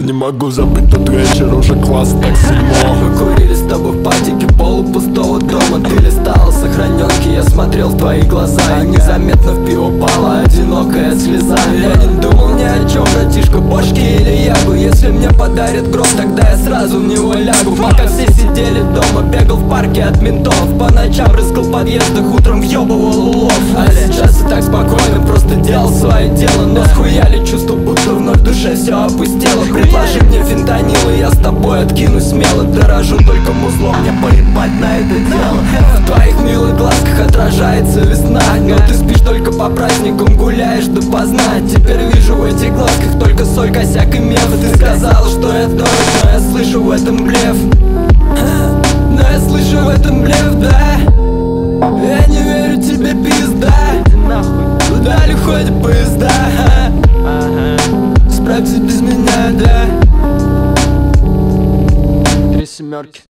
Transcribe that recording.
Не могу забыть тот вечер, уже класс так седьмого. Мы курили с тобой в патике полупустого дома. Ты листала сохраненки, я смотрел в твои глаза. И незаметно в пиво пала одинокая слеза. Я не думал ни о чем, братишка, бошки или ягу. Если мне подарят гроб, тогда я сразу в него лягу. Пока все сидели дома, бегал в парке от ментов. По ночам рыскал в подъездах, утром въебывал улов. А сейчас и так спокойно, просто делал свое дело Но схуяли чувство, будто все опустело Предложи мне фентанил, и я с тобой откину смело. Дорожу только музлом, мне поебать на это дело. В твоих милых глазках отражается весна. Но ты спишь только по праздникам, гуляешь допоздна Теперь вижу в этих глазках только соль, косяк и меф Ты сказала, что я дорог, но я слышу в этом блеф. Но я слышу в этом блеф, да. Я не верю тебе, пизда. Куда ли ходят поезда Hepsi biz mi nerede? Resim örk